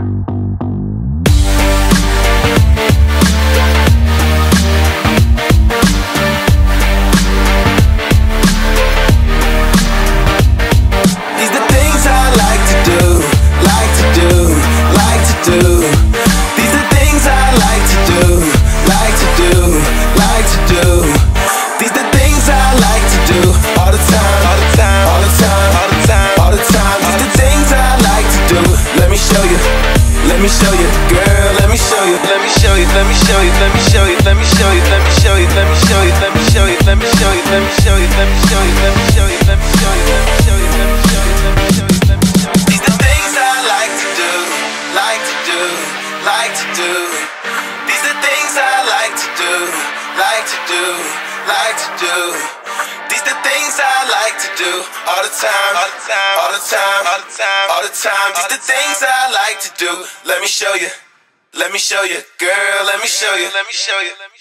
you let me show you, girl. Let me show you, let me show you, let me show you, let me show you, let me show you, let me show you, let me show you, let me show you, let me show you, let me show you, let me show you, let me show you, let me show you, let me show you, let me show you, let me show you, let me show you. These the things I like to do, like to do, like to do. These the things I like to do, like to do, like to do. These the things like to do all the time, all the time, all the time, all the time, all the time. These the things I like to do. Let me show you. Let me show you, girl. Let me show you. Let me show you. Let me